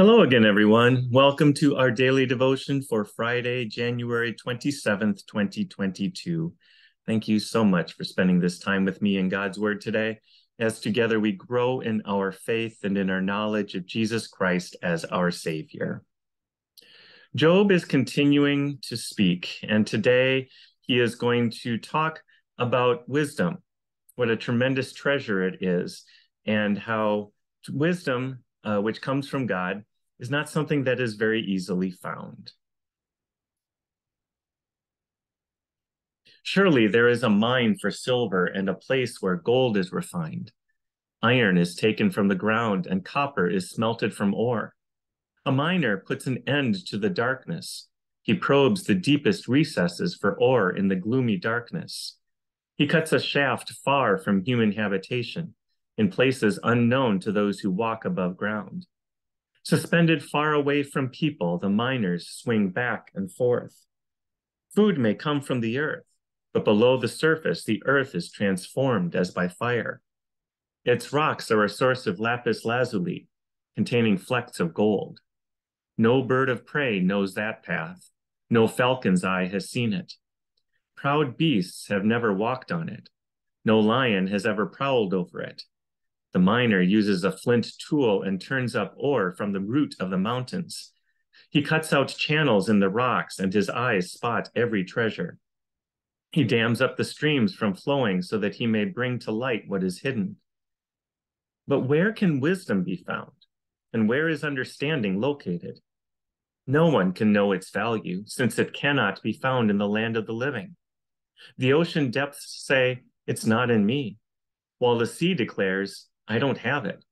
Hello again, everyone. Welcome to our daily devotion for Friday, January 27th, 2022. Thank you so much for spending this time with me in God's Word today, as together we grow in our faith and in our knowledge of Jesus Christ as our Savior. Job is continuing to speak, and today he is going to talk about wisdom, what a tremendous treasure it is, and how wisdom, uh, which comes from God, is not something that is very easily found. Surely there is a mine for silver and a place where gold is refined. Iron is taken from the ground and copper is smelted from ore. A miner puts an end to the darkness. He probes the deepest recesses for ore in the gloomy darkness. He cuts a shaft far from human habitation, in places unknown to those who walk above ground. Suspended far away from people, the miners swing back and forth. Food may come from the earth, but below the surface, the earth is transformed as by fire. Its rocks are a source of lapis lazuli, containing flecks of gold. No bird of prey knows that path. No falcon's eye has seen it. Proud beasts have never walked on it. No lion has ever prowled over it. The miner uses a flint tool and turns up ore from the root of the mountains. He cuts out channels in the rocks, and his eyes spot every treasure. He dams up the streams from flowing so that he may bring to light what is hidden. But where can wisdom be found? And where is understanding located? No one can know its value, since it cannot be found in the land of the living. The ocean depths say, It's not in me, while the sea declares, I don't have it.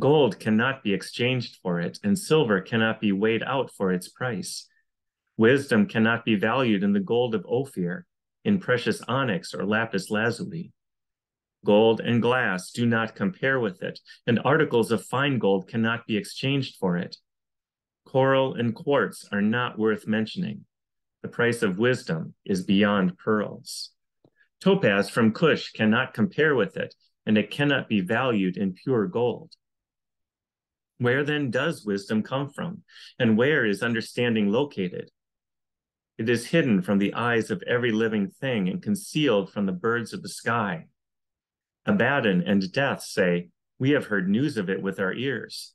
Gold cannot be exchanged for it, and silver cannot be weighed out for its price. Wisdom cannot be valued in the gold of Ophir, in precious onyx or lapis lazuli. Gold and glass do not compare with it, and articles of fine gold cannot be exchanged for it. Coral and quartz are not worth mentioning. The price of wisdom is beyond pearls. Topaz from Cush cannot compare with it, and it cannot be valued in pure gold. Where then does wisdom come from, and where is understanding located? It is hidden from the eyes of every living thing and concealed from the birds of the sky. Abaddon and death say, We have heard news of it with our ears.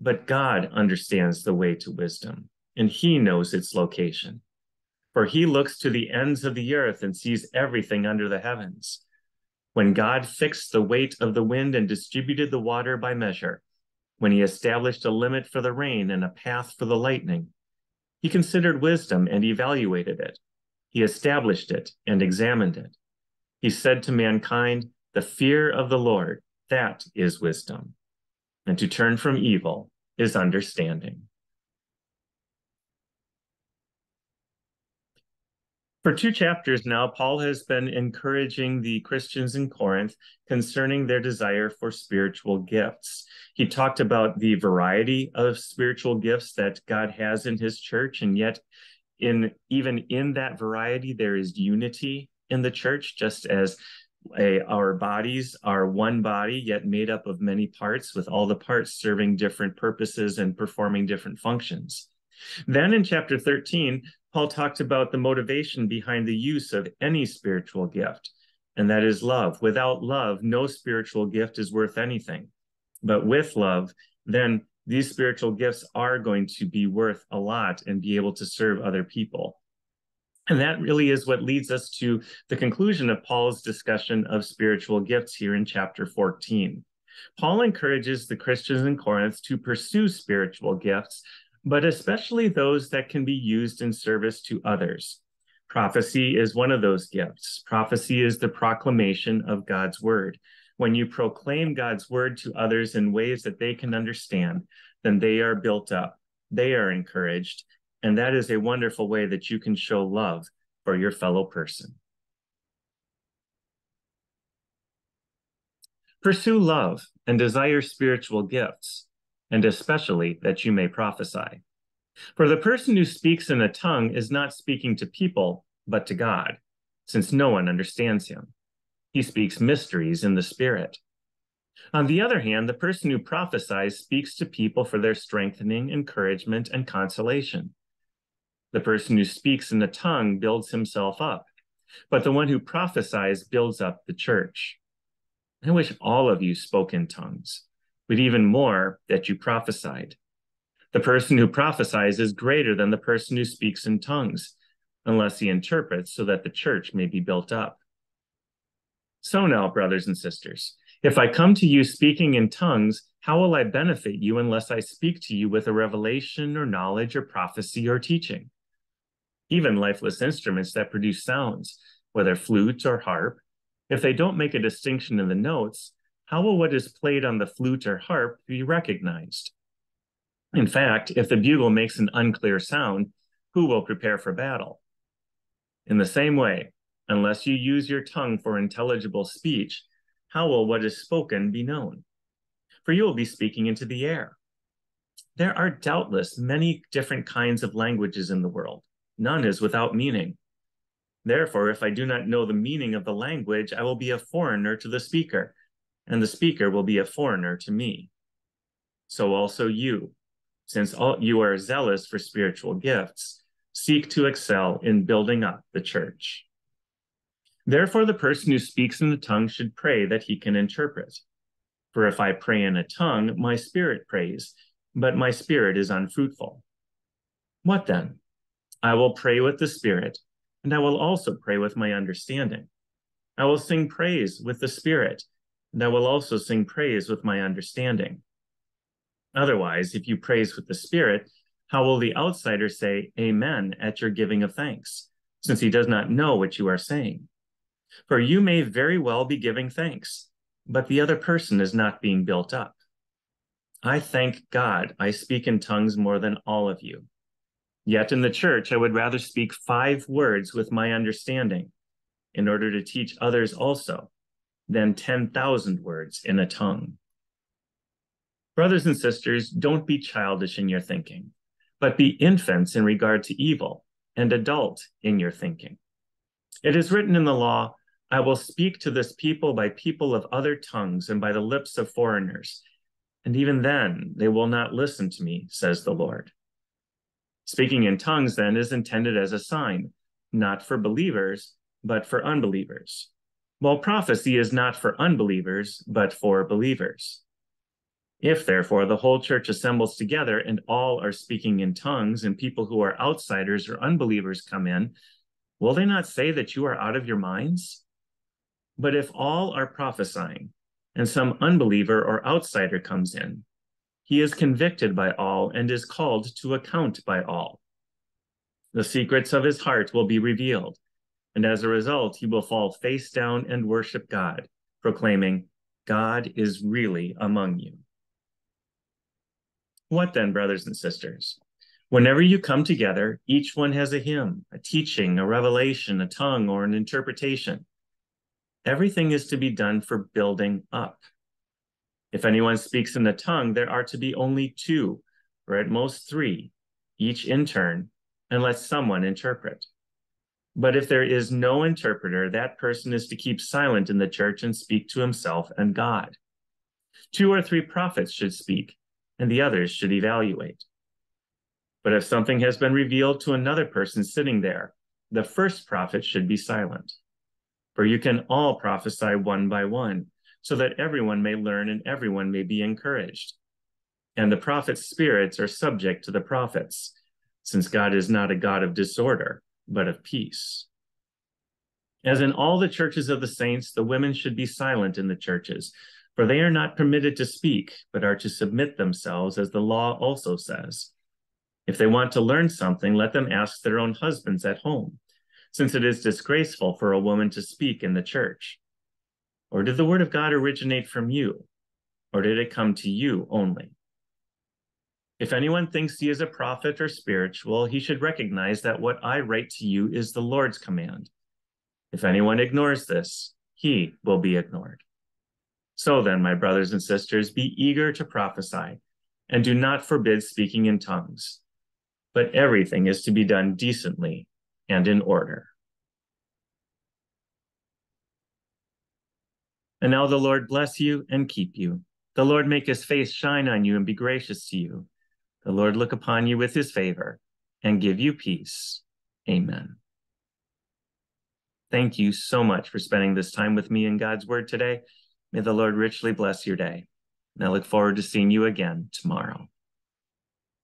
But God understands the way to wisdom, and he knows its location. For he looks to the ends of the earth and sees everything under the heavens. When God fixed the weight of the wind and distributed the water by measure, when he established a limit for the rain and a path for the lightning, he considered wisdom and evaluated it. He established it and examined it. He said to mankind, The fear of the Lord, that is wisdom. And to turn from evil is understanding. For two chapters now, Paul has been encouraging the Christians in Corinth concerning their desire for spiritual gifts. He talked about the variety of spiritual gifts that God has in his church, and yet in even in that variety there is unity in the church just as a, our bodies are one body yet made up of many parts with all the parts serving different purposes and performing different functions then in chapter 13 Paul talks about the motivation behind the use of any spiritual gift, and that is love. Without love, no spiritual gift is worth anything. But with love, then these spiritual gifts are going to be worth a lot and be able to serve other people. And that really is what leads us to the conclusion of Paul's discussion of spiritual gifts here in chapter 14. Paul encourages the Christians in Corinth to pursue spiritual gifts but especially those that can be used in service to others. Prophecy is one of those gifts. Prophecy is the proclamation of God's word. When you proclaim God's word to others in ways that they can understand, then they are built up, they are encouraged, and that is a wonderful way that you can show love for your fellow person. Pursue love and desire spiritual gifts and especially that you may prophesy. For the person who speaks in a tongue is not speaking to people, but to God, since no one understands him. He speaks mysteries in the Spirit. On the other hand, the person who prophesies speaks to people for their strengthening, encouragement, and consolation. The person who speaks in the tongue builds himself up, but the one who prophesies builds up the church. I wish all of you spoke in tongues, but even more that you prophesied. The person who prophesies is greater than the person who speaks in tongues, unless he interprets so that the church may be built up. So now, brothers and sisters, if I come to you speaking in tongues, how will I benefit you unless I speak to you with a revelation or knowledge or prophecy or teaching? even lifeless instruments that produce sounds, whether flute or harp, if they don't make a distinction in the notes, how will what is played on the flute or harp be recognized? In fact, if the bugle makes an unclear sound, who will prepare for battle? In the same way, unless you use your tongue for intelligible speech, how will what is spoken be known? For you will be speaking into the air. There are doubtless many different kinds of languages in the world. None is without meaning. Therefore, if I do not know the meaning of the language, I will be a foreigner to the speaker, and the speaker will be a foreigner to me. So also you, since all, you are zealous for spiritual gifts, seek to excel in building up the church. Therefore, the person who speaks in the tongue should pray that he can interpret. For if I pray in a tongue, my spirit prays, but my spirit is unfruitful. What then? I will pray with the Spirit, and I will also pray with my understanding. I will sing praise with the Spirit, and I will also sing praise with my understanding. Otherwise, if you praise with the Spirit, how will the outsider say Amen at your giving of thanks, since he does not know what you are saying? For you may very well be giving thanks, but the other person is not being built up. I thank God I speak in tongues more than all of you. Yet in the church, I would rather speak five words with my understanding in order to teach others also than 10,000 words in a tongue. Brothers and sisters, don't be childish in your thinking, but be infants in regard to evil and adult in your thinking. It is written in the law, I will speak to this people by people of other tongues and by the lips of foreigners. And even then, they will not listen to me, says the Lord. Speaking in tongues, then, is intended as a sign, not for believers, but for unbelievers. While prophecy is not for unbelievers, but for believers. If, therefore, the whole church assembles together and all are speaking in tongues, and people who are outsiders or unbelievers come in, will they not say that you are out of your minds? But if all are prophesying, and some unbeliever or outsider comes in, he is convicted by all and is called to account by all. The secrets of his heart will be revealed, and as a result, he will fall face down and worship God, proclaiming, God is really among you. What then, brothers and sisters? Whenever you come together, each one has a hymn, a teaching, a revelation, a tongue, or an interpretation. Everything is to be done for building up. If anyone speaks in the tongue, there are to be only two, or at most three, each in turn, and let someone interpret. But if there is no interpreter, that person is to keep silent in the church and speak to himself and God. Two or three prophets should speak, and the others should evaluate. But if something has been revealed to another person sitting there, the first prophet should be silent. For you can all prophesy one by one so that everyone may learn and everyone may be encouraged. And the prophets' spirits are subject to the prophets, since God is not a God of disorder, but of peace. As in all the churches of the saints, the women should be silent in the churches, for they are not permitted to speak, but are to submit themselves, as the law also says. If they want to learn something, let them ask their own husbands at home, since it is disgraceful for a woman to speak in the church. Or did the word of God originate from you? Or did it come to you only? If anyone thinks he is a prophet or spiritual, he should recognize that what I write to you is the Lord's command. If anyone ignores this, he will be ignored. So then, my brothers and sisters, be eager to prophesy, and do not forbid speaking in tongues. But everything is to be done decently and in order. And now the Lord bless you and keep you. The Lord make his face shine on you and be gracious to you. The Lord look upon you with his favor and give you peace. Amen. Thank you so much for spending this time with me in God's Word today. May the Lord richly bless your day. And I look forward to seeing you again tomorrow.